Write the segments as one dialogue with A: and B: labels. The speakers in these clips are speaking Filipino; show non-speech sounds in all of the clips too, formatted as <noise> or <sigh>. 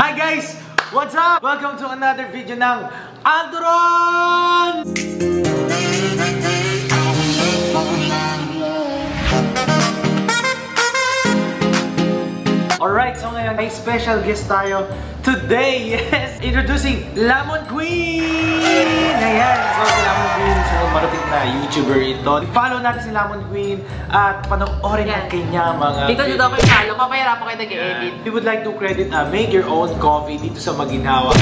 A: Hi guys! What's up? Welcome to another video ng Aldoron! Alright, so ngayon may special guest tayo today. <laughs> Yes! Introducing Lamon Queen! Ayan! So si Lamon Queen, so marupit na YouTuber ito. Follow natin si Lamon Queen at panoorin ang kanya mga
B: Dito nyo daw kayo follow, papahirapan kayo nag-edit.
A: We would like to credit uh, Make Your Own Coffee dito sa Maginhawa.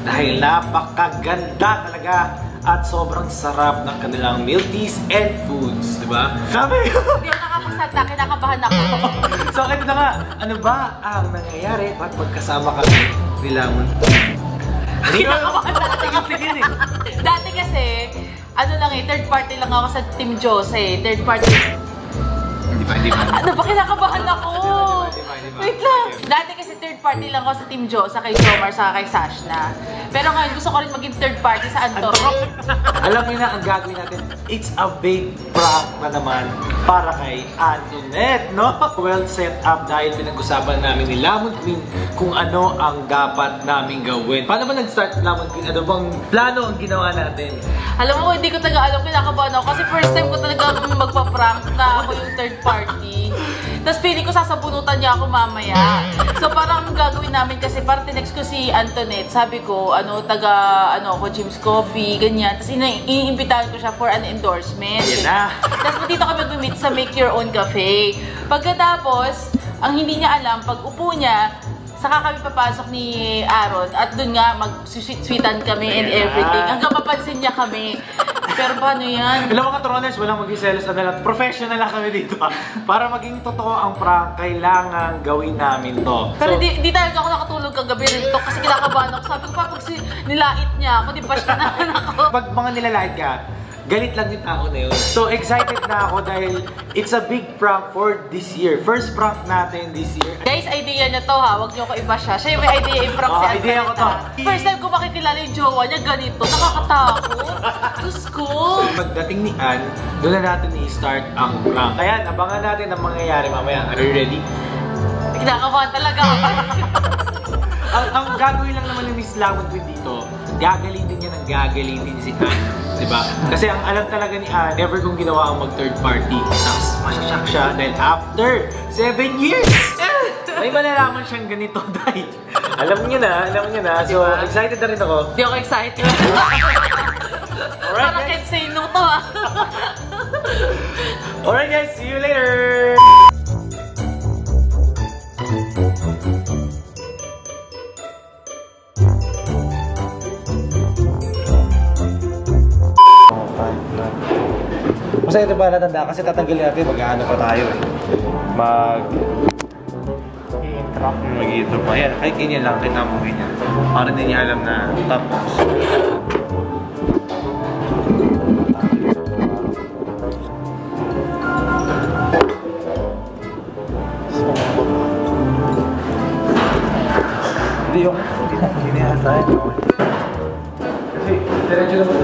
A: Dahil napakaganda talaga at sobrang sarap ng kanilang milk teas and foods, di ba? Sabi
B: Hindi ako nakapagsalta, kinakabahan ako. <laughs>
A: So ito na nga, ano ba ang nangyayari pag magkasama kami ni Lamon?
B: Kinakabahan talaga.
A: Tingin-tingin eh.
B: Dati kasi, ano lang eh, third party lang ako sa Team Jose eh. Third party.
A: Hindi pa, hindi pa. <laughs>
B: Ano ba kinakabahan ako? Wait lang. Dati kasi third party lang ako sa Team Jo, sa kay Jomar, sa kay Sashna. Pero ngayon gusto ko rin maging third party sa Anton.
A: Alam niyo na ang gagawin natin. It's a big prank na naman para kay Antoinette, no? Well set up dahil pinag-usapan namin ni Lamon Queen kung ano ang dapat namin gawin. Paano ba nag-start Lamon Queen? Ano bang plano ang ginawa natin?
B: Alam mo, hindi ko talaga alam, kinakabahan ako. Kasi first time ko talaga magpa-prank na ako yung third party. Tapos feeling ko sasabunutan niya ako mamaya. So parang ang gagawin namin kasi parang tinext ko si Antoinette. Sabi ko, ano, taga, ano ako, Jim's Coffee, ganyan. Tapos ina- iimbitahan ko siya for an endorsement.
A: Yan na.
B: Tapos dito kami mag-meet sa Make Your Own Cafe. Pagkatapos, ang hindi niya alam, pag upo niya, saka kami papasok ni Aaron at dun nga mag-sweetan kami and everything. Hanggang mapansin niya kami. Pero paano yan?
A: Alam mo ka, Troners, walang mag-selos na lang. Professional lang kami dito. ah. Para maging totoo ang prank, kailangan gawin namin to.
B: Pero
A: So,
B: di, di talaga ako nakatulog kagabi rito kasi kinakabahan ako. Sabi ko pa, pag si, nilait niya ako, di ba siya naman <laughs> ako?
A: pag mga nilalait ka, galit lang yung tao na yun. So excited na ako dahil it's a big prank for this year. First prank natin this year.
B: Guys, idea niya to ha. Huwag niyo ko iba siya. Siya yung may idea i-prank
A: Oh,
B: si
A: idea ko to.
B: First time ko makikilala yung jowa niya ganito. Nakakatakot. <laughs> Diyos ko.
A: Pagdating ni Ann, doon na natin i-start ang prank. Kaya abangan natin ang mangyayari mamaya. Are you ready?
B: Kinakabahan talaga ako. <laughs>
A: ang, ang gagawin lang naman ni Miss Queen dito, gagaling din niya ng gagaling din si Ann. Diba? Kasi ang alam talaga ni Ann, never kong ginawa ang mag third party. Tapos masasyak siya dahil after 7 years, <laughs> may malalaman siyang ganito <laughs> dahil alam niyo na, alam niyo na. So,
B: Diba?
A: excited na rin ako.
B: Hindi ako excited. <laughs>
A: Alright,
B: Para
A: guys.
B: say no to ah.
A: Alright guys, see you later! Masaya ito ba natanda? Kasi tatanggalin natin, mag-ano pa tayo eh. Mag... I-intro. Mag-i-intro pa. Yan, kahit ganyan lang, kahit naman ganyan. Para hindi niya alam na tapos. Hindi yung... Hindi na, hindi na tayo. Kasi, diretso naman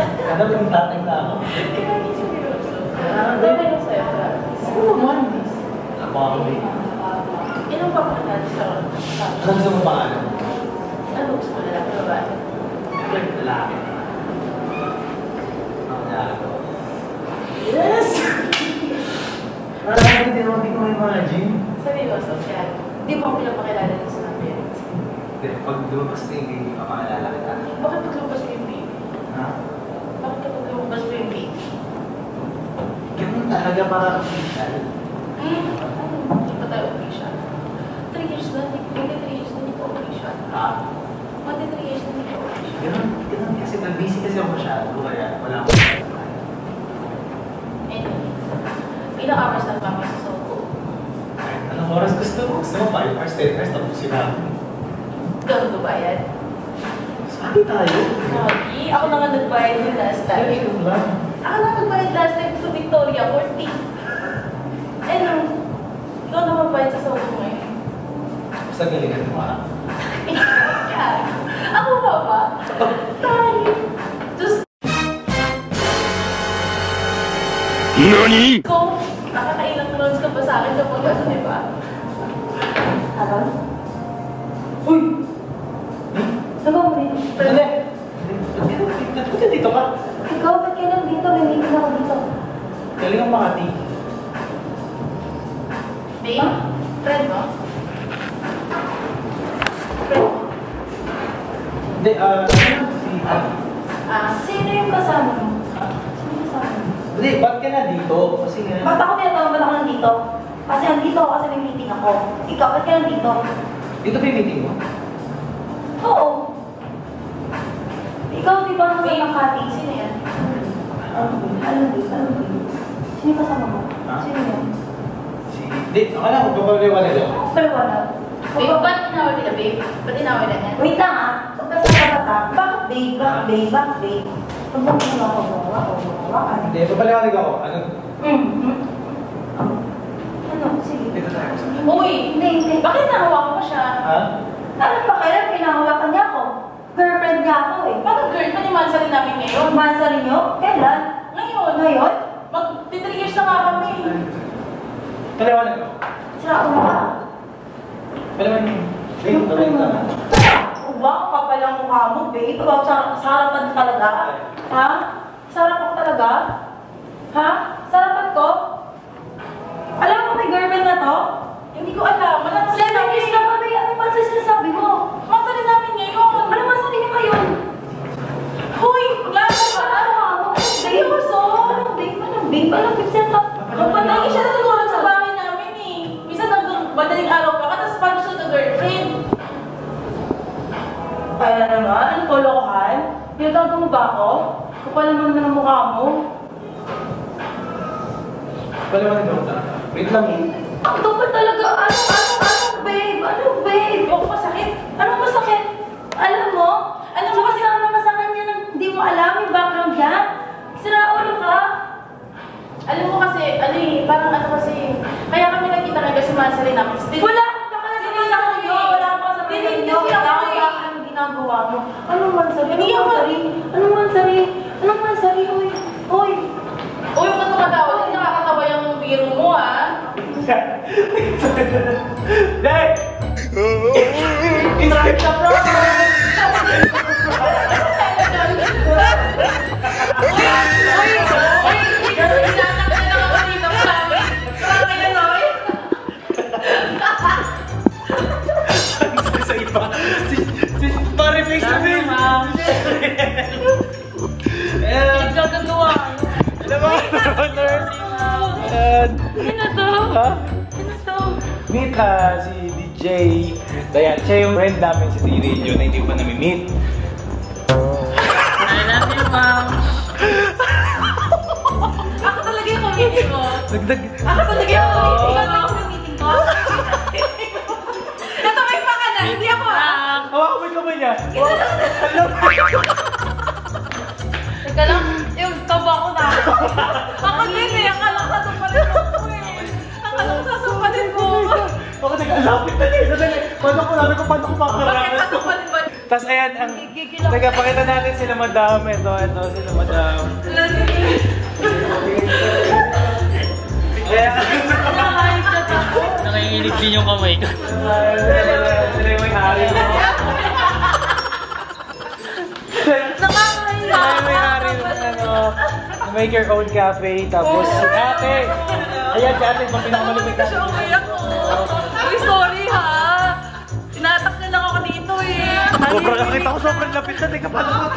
A: kami, sana kami tatay na ako. Oo naman. Ako ako din.
B: Ilang pa pa sa
A: Ano gusto mo pangalan?
B: Ano gusto mo nila? Ano ba?
A: Lalaki. Ang lalaki. Yes! Parang hindi naman hindi ko imagine.
B: Seryoso, kaya hindi mo ako pinapakilala niyo sa mga parents.
A: Pag lumabas na yung baby, papakilala kita.
B: Bakit pag lumabas mo yung baby?
A: Ha?
B: Bakit kapag lumabas mo yung baby?
A: Ganun talaga para official.
B: Hmm? Hindi pa tayo official. Three years na, hindi three years na hindi pa official.
A: Ha?
B: Magti three years na hindi pa official.
A: Ganun, ganun kasi nag-busy kasi ako masyado, kaya wala akong
B: ilang hours na pa sa Soho?
A: Anong oras gusto mo? Gusto mo 5 hours, 10 hours, tapos sila.
B: Gano'n ba yan?
A: Sabi tayo.
B: Sorry, ako na nga nagbayad yung last time.
A: Lang.
B: Ako na nagbayad last time sa Victoria, 40. Eh, no, ikaw na magbayad sa Soho ngayon.
A: Basta galingan mo <laughs> ha.
B: Yan. Ako pa ba? Tayo. Diyos
C: NANI?!
B: ko, nakakailang rounds ka pa sa akin kapag ano, di ba? Haron? Uy! Sabaw mo dito.
A: Hindi. Ba't dito ka?
B: Ikaw, ba't ka lang dito? May meeting ako dito.
A: Galing ang Makati.
B: Friend mo? Friend mo?
A: Hindi, ah, si?
B: Ah,
D: Sino yung kasama mo? Sino yung kasama mo?
A: Hindi, ba't ka na dito? Kasi nga...
D: Ba't ako tinatawag ba't ako nandito? Kasi nandito ako kasi may meeting ako. Ikaw, ba't ka nandito?
A: Dito ba yung meeting mo?
D: Oo. Ikaw, di ba nasa Makati?
B: Sino yan?
D: Ano ba? Ano ba? Ano ba? Sino yung kasama mo? Sino yan?
A: Hindi, ako na, magpapaliwanag ako.
D: Paliwanag.
B: Babe, ba't inawal nila, babe? Ba't inawal na yan?
D: Wait lang ah. Huwag ka sa bata. Bakit babe? Bakit babe? Bakit babe? Huwag mo kung ako gawa o gawa ka.
A: Hindi, papaliwanag ako. Ano?
D: Hmm. hmm. Ano? Sige.
A: Dito tayo.
B: Uy!
D: Hindi, hindi.
B: Bakit nahawakan mo siya?
A: Ha?
D: Ano ba kailan pinahawakan niya ako? Girlfriend niya ako eh.
B: Bakit girl? Panimansa rin namin ngayon.
D: Romansa rin niyo? Kailan?
B: Ngayon.
D: Ngayon?
B: Mag-3 years na nga kami.
A: Paliwanag ako.
D: Sira ulo ka.
A: Paliwanag mo. Ka na.
D: Wow, kapal ang mukha mo, babe. Wow, sa, sa harapan talaga. Ha? Sa harapan ko talaga? Ha? Sa harapan ko? Alam mo may girlfriend na to?
B: Hindi ko alam. Wala naman
D: Seven years na kami. Ano ba sa sinasabi mo?
B: Mansa rin namin ngayon.
D: Ano ba sabi niyo ngayon?
B: Hoy! Gago ka!
D: Ano ka mo? Seryoso? Ano, babe? Ano, babe? Ano, babe? Set up.
B: Kapag lagi siya natutulog sa bahay
D: Kaya naman, ano kolokohan? Pinatago mo ba ako? Kapal naman naman ang mukha mo.
A: Paliwanag ako talaga. Wait lang eh.
D: Ang ba talaga? Ano, ano, ano, babe? Ano, babe?
B: Huwag ko masakit.
D: Anong masakit? Alam mo? Alam mo kasi naman sa kanya nang hindi mo alam yung background niya? Sira ulo ka?
B: Alam mo kasi, ano eh, parang ano kasi, kaya kami nagkita ngayon kasi rin namin.
D: Wala akong pakala sa mga niyo. Wala akong pakala sa mga
B: Hindi,
D: niyo.
B: hindi
D: Wala
B: ako
D: akong
B: eh.
D: pakala anong ginagawa mo. Anong mansari?
B: Hindi
D: Anong
B: ako-
D: mansari? Anong mansari? Anong mansari? Uy, uy.
B: Uy, huwag ka tumatawa. Hindi nakakatawa yung biro mo ah.
A: Dek! Inside the Si DJ Dayan. Siya yung friend namin sa D-Radio na hindi ko pa nami-meet.
D: ma'am. Ako talaga yung committee mo.
A: Dagdag.
D: Ako talaga yung committee. Ikaw ba yung meeting ko? Ito may pa ka na, hindi ako ah.
A: Hawakan mo yung kamay niya.
B: Teka lang, yung taba ko na. <laughs> Ako din eh,
A: Ako nag-alapit na niya. Dali. Paano ko namin kung paano ko
B: Bakit ba?
A: Tapos ayan, ang... Teka, pakita natin sila madam. Ito, ito, sila madam. Kaya...
E: Nanginginig din yung kamay ko.
A: Sila yung may hari.
B: Nakakahiya.
A: Sila yung may hari ng ano... Make your own cafe. Tapos si ate. Ayan, si ate. Mga pinakamalupit na.
B: Siya umiyak ko.
A: Sobrang nakita ko sobrang lapit na. Teka, paano ko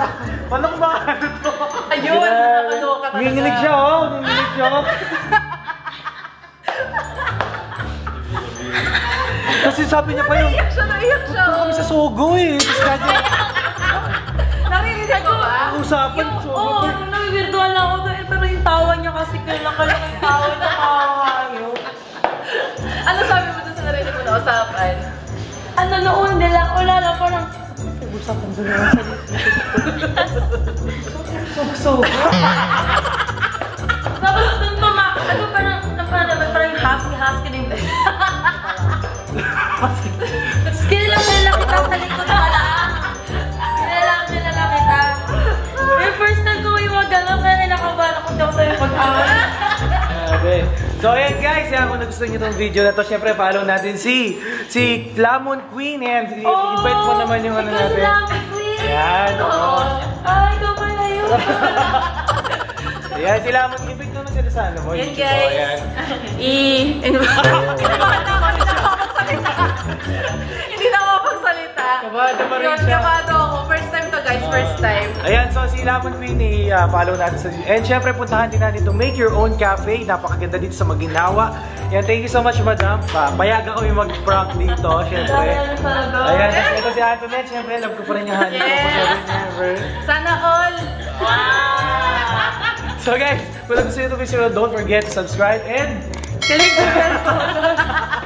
A: Paano makakano to?
B: Ayun, nakakaloka talaga.
A: Nanginginig siya, oh. Nanginginig siya. Kasi sabi niya pa yung...
B: Naiyak siya, naiyak siya.
A: Kami sa Sogo eh. Tapos kanya,
B: Narinig ko ba?
A: usapan.
D: Oo, oh, nang-virtual lang ako doon. Pero yung tawa niya kasi kailan ka lang yung tawa niya makakayo.
B: Ano sabi mo dun sa narinig mo na usapan?
D: Ano noon nila, wala lang parang... Usapan doon lang sa Sogo-sogo. Tapos <laughs>
A: nagustuhan niyo itong video na to, syempre follow natin si si Lamon Queen. Yan, invite mo naman yung ano natin.
D: lang, Queen!
A: Yan, oo.
D: Ay, ikaw pala yun.
A: Ayan, si Lamon, invite naman sila sa ano mo.
D: Yan, guys.
A: Oh, ayan.
B: I...
A: Kabado pa rin siya.
B: kabado ako. First time to guys, first time.
A: Ayan, so si Lamon Queen, i-follow natin sa... And syempre, puntahan din natin to Make Your Own Cafe. Napakaganda dito sa Maginawa. Yan, thank you so much, madam. Pa, payagan ko yung mag-prank dito, syempre. Ayan, tapos ito si Antoinette, syempre, love ko pa rin yung honey.
B: Yes. Sana all. <laughs>
A: So guys, kung nagustuhan nyo itong video, don't forget to subscribe and
B: Kilig sa cellphone.